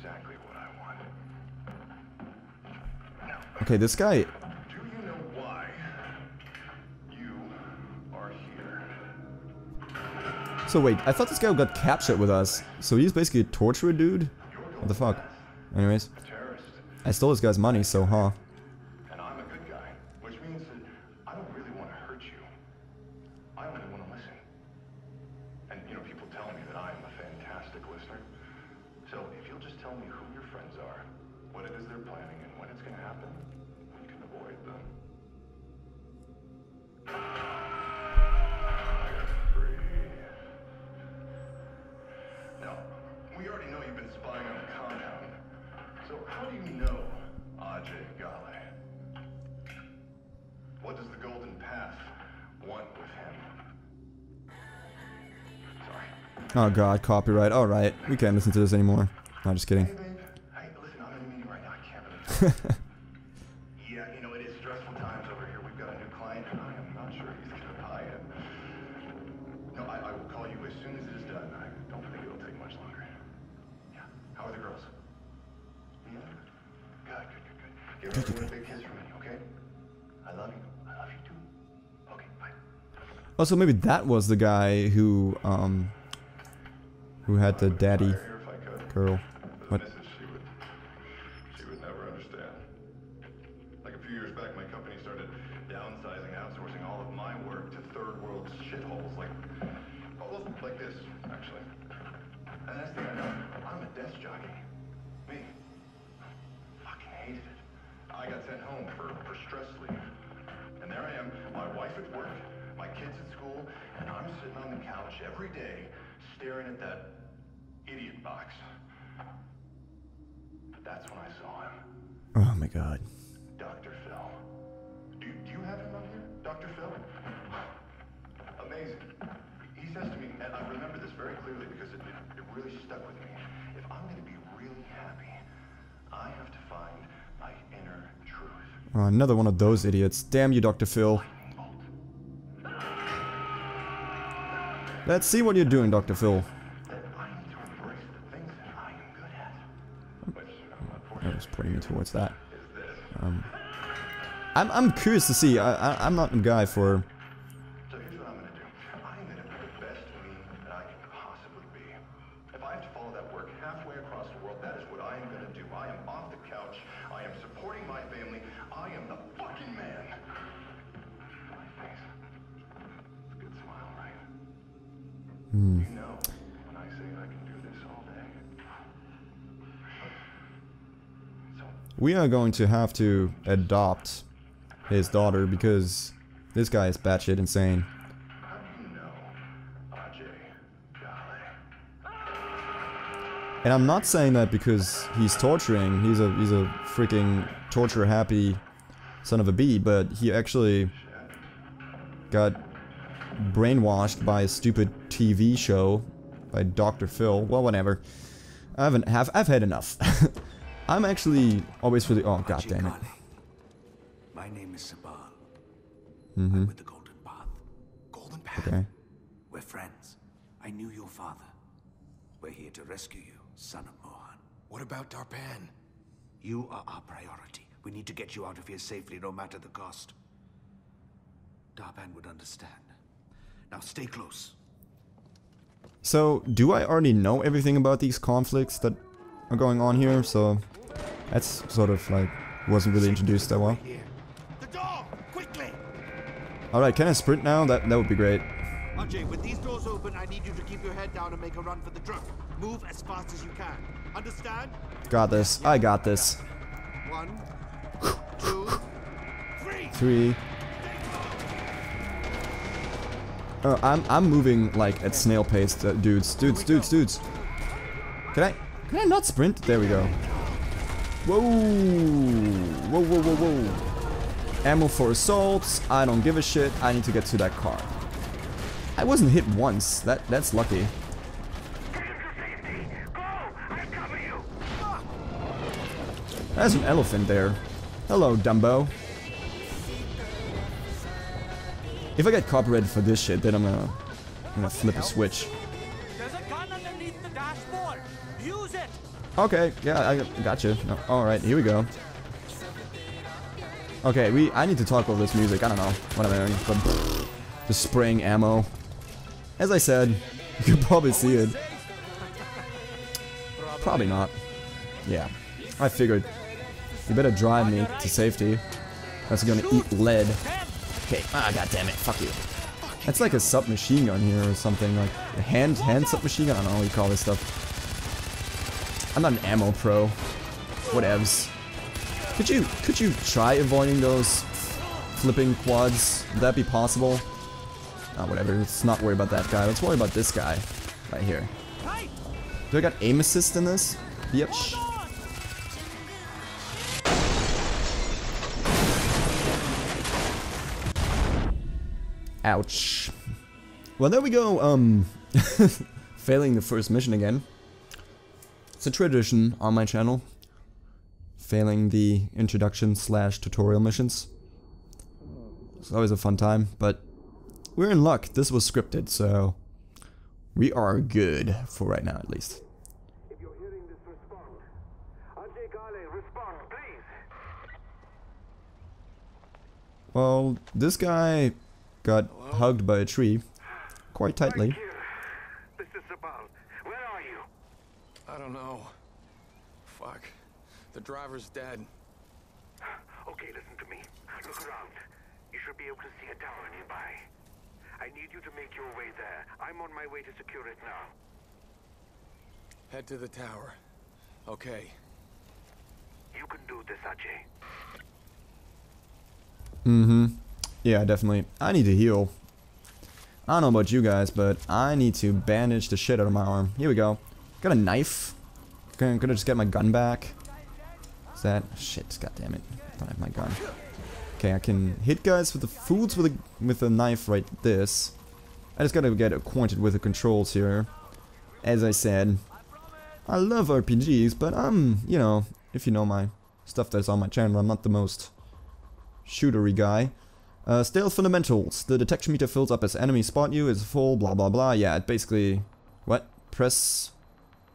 exactly what I want. Now, Okay, this guy... do you know why you are here? So wait, I thought this guy got captured with us. So he's basically a torturer dude? What the fuck? Anyways, I stole this guy's money, so huh. And I'm a good guy, which means that I don't really want to hurt you. I only want to listen. And, you know, people tell me that I am a fantastic listener. You'll just tell me who your friends are, what it is they're planning, and when it's going to happen, we can avoid them. I gotta breathe. Now, we already know you've been spying on the compound. So how do you know Ajay Ghale? What does the Golden Path want with him? Sorry. Oh god, copyright. Alright, we can't listen to this anymore. No, just kidding. Hey, babe. Hey, listen, I'm in a meeting right now. I can't really. yeah, you know, it is stressful times over here. We've got a new client, and I am not sure he's going to buy it. No, I, I will call you as soon as it is done. I don't think it'll take much longer. Yeah. How are the girls? Yeah. Good, good, good, good. Give everyone a big kiss from me, okay? I love you. I love you too. Okay, bye. Also, maybe that was the guy who, um... Who had the daddy Here if I could. girl. What? She would, she would never understand. Like a few years back, my company started downsizing, outsourcing all of my work to third world shitholes like, well, like this, actually. And next thing I know, I'm a desk jockey. Me. Fucking hated it. I got sent home for, for stress leave. And there I am, my wife at work, my kids at school, and I'm sitting on the couch every day staring at that idiot box. That's when I saw him. Oh my god. Dr. Phil. Do, do you have him on here? Dr. Phil? Amazing. He says to me, and I remember this very clearly because it, it, it really stuck with me. If I'm going to be really happy, I have to find my inner truth. Oh, another one of those idiots. Damn you, Dr. Phil. Let's see what you're doing, Dr. Phil. That I need to embrace the things that I am good at. Which, I unfortunately, was pointing me towards that. Um, I'm, curious to see. I I'm not the guy for So here's what I'm curious to see. I, am the I, I'm not a guy for... So We are going to have to adopt his daughter because this guy is batshit insane. And I'm not saying that because he's torturing. He's a he's a freaking torture happy son of a bee, but he actually got brainwashed by a stupid TV show by Dr. Phil. Well, whatever. I haven't have I've had enough. I'm actually always really oh god damn it. My name is Sabal. Mm-hmm. With the Golden Path. Golden Path? Okay. We're friends. I knew your father. We're here to rescue you, son of Mohan. What about Darpan? You are our priority. We need to get you out of here safely, no matter the cost. Darpan would understand. Now stay close. So, do I already know everything about these conflicts that are going on here? So, that's sort of like, wasn't really introduced that well. The door! Quickly! Alright, can I sprint now? That, that would be great. Ajay, with these doors open, I need you to keep your head down and make a run for the truck. Move as fast as you can. Understand? Got this. I got this. One, two, three. Three. Oh, I'm I'm moving like at snail pace, uh, dudes, dudes, dudes, dudes. Can I can I not sprint? There we go. Whoa, whoa, whoa, whoa, whoa. Ammo for assaults. I don't give a shit. I need to get to that car. I wasn't hit once. That that's lucky. There's an elephant there. Hello, Dumbo. If I get copyrighted for this shit, then I'm gonna, I'm gonna flip a switch. Okay, yeah, I got you. No, Alright, here we go. Okay, we. I need to talk over this music. I don't know what I'm doing, but just spraying ammo. As I said, you can probably see it. Probably not. Yeah, I figured. You better drive me to safety. That's gonna eat lead. Okay, ah, god damn it, fuck you. That's like a submachine gun here or something, like a hand hand submachine gun. I don't know what you call this stuff. I'm not an ammo pro. Whatevs. Could you could you try avoiding those flipping quads? Would that be possible? Ah, whatever. Let's not worry about that guy. Let's worry about this guy right here. Do I got aim assist in this? Yep. Ouch. Well, there we go. Um, failing the first mission again. It's a tradition on my channel. Failing the introduction slash tutorial missions. It's always a fun time, but we're in luck. This was scripted, so we are good for right now, at least. If you're hearing this, respond. Ajay Ghale, respond, please. Well, this guy got hugged by a tree quite tightly. Right here. This is Sabal. Where are you? I don't know. Fuck. The driver's dead. Okay, listen to me. Look around. You should be able to see a tower nearby. I need you to make your way there. I'm on my way to secure it now. Head to the tower. Okay. You can do this, Ajay. Mm-hmm. Yeah, definitely. I need to heal. I don't know about you guys, but I need to bandage the shit out of my arm. Here we go. Got a knife. Gonna, gonna just get my gun back. Is that... Shit, god damn it. I don't have my gun. Okay, I can hit guys with the foods with a, with a knife right this. I just gotta get acquainted with the controls here. As I said, I love RPGs, but I'm, you know, if you know my stuff that's on my channel, I'm not the most shootery guy. Uh, stealth fundamentals. The detection meter fills up as enemies spot you, is full, blah blah blah. Yeah, it basically... What? Press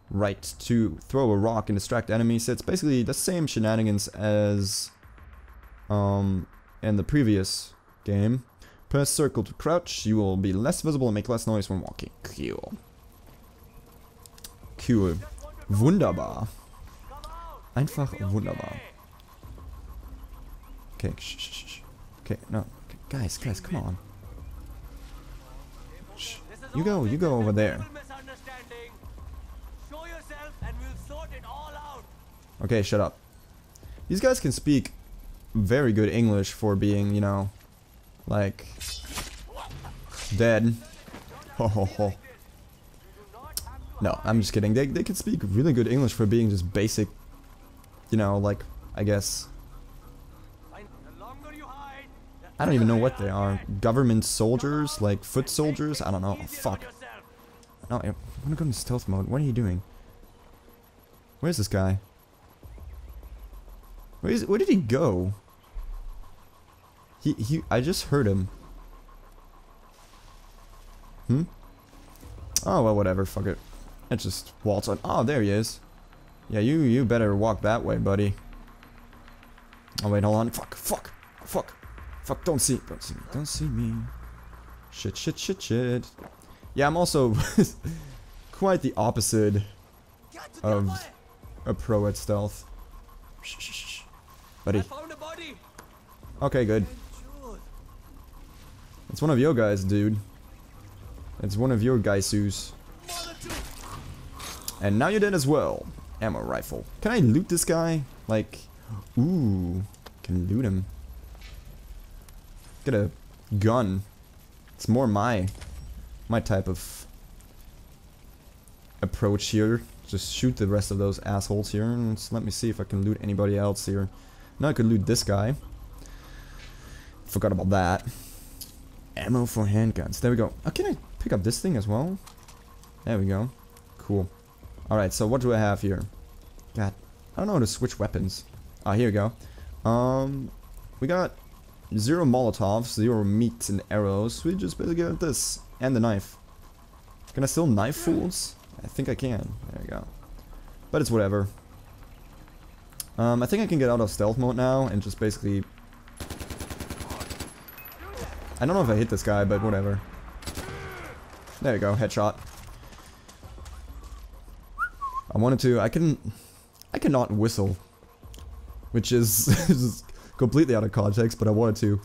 right to throw a rock and distract enemies. It's basically the same shenanigans as um, in the previous game. Press circle to crouch, you will be less visible and make less noise when walking. Cool. Cool. Wunderbar. Einfach wunderbar. Okay, shh, shh, shh. Okay, no. Okay, guys, guys, come on. Shh. You go, you go over there. Okay, shut up. These guys can speak very good English for being, you know, like dead. Ho ho ho. No, I'm just kidding. They they can speak really good English for being just basic, you know, like I guess I don't even know what they are. Government soldiers, like foot soldiers. I don't know. Oh, fuck. No, I want to go into stealth mode. What are you doing? Where's this guy? Where is? Where did he go? He he. I just heard him. Hmm. Oh well, whatever. Fuck it. Let's just waltz on. Oh, there he is. Yeah, you you better walk that way, buddy. Oh wait, hold on. Fuck, fuck, fuck, fuck. Don't see, don't see me, don't see me. Shit, shit, shit, shit. Yeah, I'm also quite the opposite of a pro at stealth. Shh, shh, shh, shh. Buddy. Okay, good. It's one of your guys, dude. It's one of your guysus. And now you're dead as well. Ammo rifle. Can I loot this guy? Like, ooh, can loot him. Get a gun. It's more my, my type of approach here. Just shoot the rest of those assholes here, and let me see if I can loot anybody else here. Now I could loot this guy. Forgot about that. Ammo for handguns. There we go. Oh, can I pick up this thing as well? There we go. Cool. Alright, so what do I have here? God, I don't know how to switch weapons. Ah, here we go. Um, we got zero Molotovs, zero meat and arrows. We just basically got this. And the knife. Can I still knife fools? I think I can. There we go. But it's whatever. Um, I think I can get out of stealth mode now and just basically... I don't know if I hit this guy, but whatever. There you go, headshot. I wanted to, I can, I cannot whistle. Which is, completely out of context, but I wanted to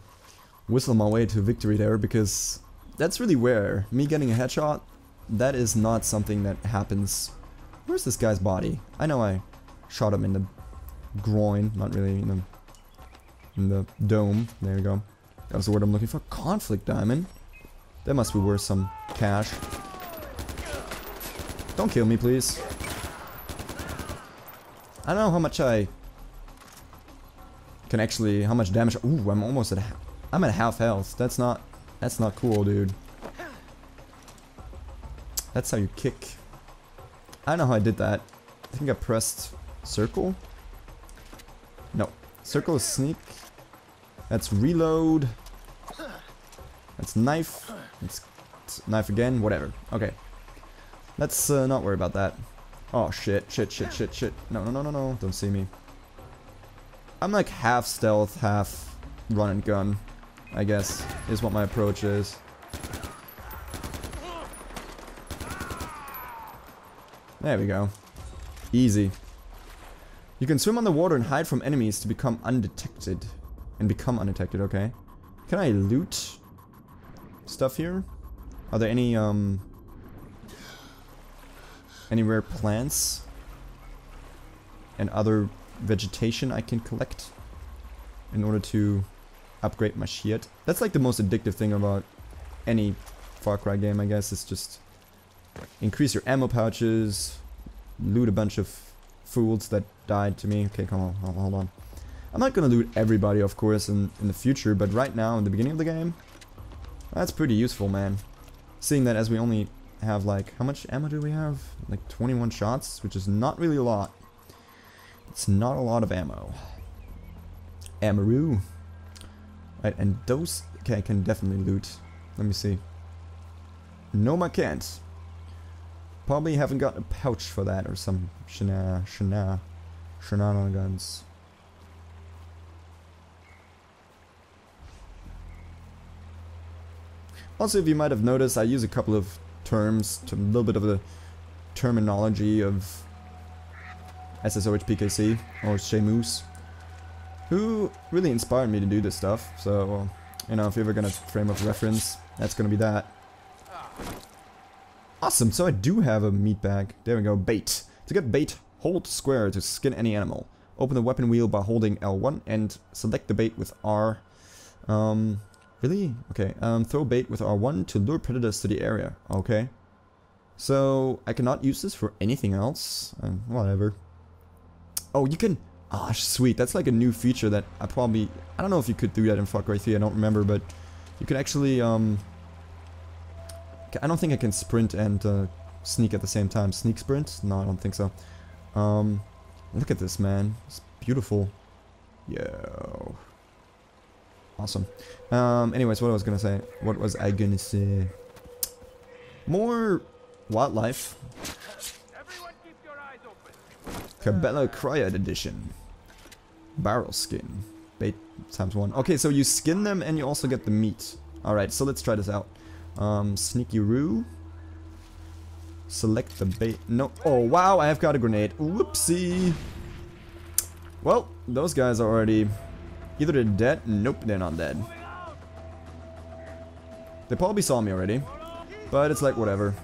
whistle my way to victory there because that's really rare. Me getting a headshot, that is not something that happens. Where's this guy's body? I know I shot him in the groin, not really in the, in the dome. There you go. That was the word I'm looking for. Conflict diamond. That must be worth some cash. Don't kill me, please. I don't know how much I can actually, how much damage. Ooh, I'm almost at, I'm at half health. That's not, that's not cool, dude. That's how you kick. I don't know how I did that. I think I pressed circle. No, circle is sneak. That's reload. That's knife. It's knife again. Whatever. Okay. Let's uh, not worry about that. Oh shit, shit, shit, shit, shit. No, no, no, no, no. Don't see me. I'm like half stealth, half run and gun. I guess is what my approach is. There we go. Easy. You can swim on the water and hide from enemies to become undetected. And become undetected, okay. Can I loot stuff here? Are there any, um... Any rare plants? And other vegetation I can collect? In order to upgrade my shit. That's like the most addictive thing about any Far Cry game, I guess. It's just increase your ammo pouches, loot a bunch of fools that died to me. Okay, come on, hold on. I'm not gonna loot everybody, of course, in, in the future, but right now, in the beginning of the game, that's pretty useful, man. Seeing that as we only have, like, how much ammo do we have? Like, 21 shots, which is not really a lot. It's not a lot of ammo. Amaru. Right, and those... Okay, I can definitely loot. Let me see. No, I can't. Probably haven't got a pouch for that or some shana... shana... shenanigans. Also, if you might have noticed, I use a couple of terms, a little bit of the terminology of SSOH PKC, or Shamus, who really inspired me to do this stuff, so, you know, if you're ever gonna frame of reference, that's gonna be that. Awesome, so I do have a meat bag. There we go, bait. To get bait, hold square to skin any animal. Open the weapon wheel by holding L1 and select the bait with R. Um, Really? Okay, um, throw bait with R1 to lure predators to the area. Okay. So, I cannot use this for anything else. Um, whatever. Oh, you can... Ah, oh, sweet. That's like a new feature that I probably... I don't know if you could do that in Far Cry 3, I don't remember, but... You can actually, um... I don't think I can sprint and uh, sneak at the same time. Sneak sprint? No, I don't think so. Um, look at this, man. It's beautiful. Yo. Awesome. Um, anyways, what I was gonna say. What was I gonna say? More wildlife. Cabela Cryad Edition. Barrel skin. Bait times one. Okay, so you skin them and you also get the meat. Alright, so let's try this out. Um, Sneaky Roo. Select the bait. No. Oh, wow, I have got a grenade. Whoopsie. Well, those guys are already Either they're dead. Nope, they're not dead. They probably saw me already. But it's like, whatever.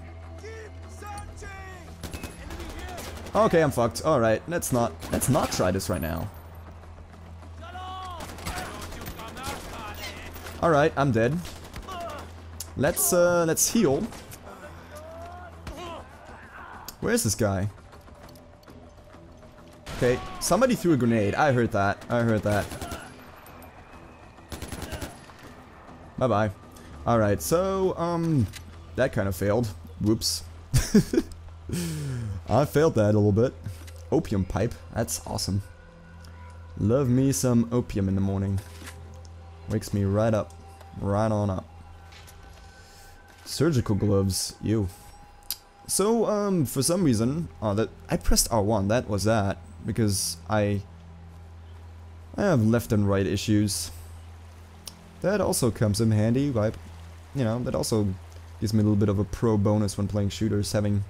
Okay, I'm fucked. Alright, let's not, let's not try this right now. Alright, I'm dead. Let's, uh, let's heal. Where is this guy? Okay, somebody threw a grenade. I heard that. I heard that. Bye-bye. Alright, so, um, that kind of failed. Whoops. I failed that a little bit. Opium pipe, that's awesome. Love me some opium in the morning. Wakes me right up. Right on up. Surgical gloves, you. So, um, for some reason, oh, that I pressed R1, that was that, because I, I have left and right issues. That also comes in handy, right? You know, that also gives me a little bit of a pro bonus when playing shooters, having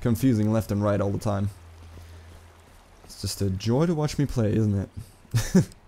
confusing left and right all the time. It's just a joy to watch me play, isn't it?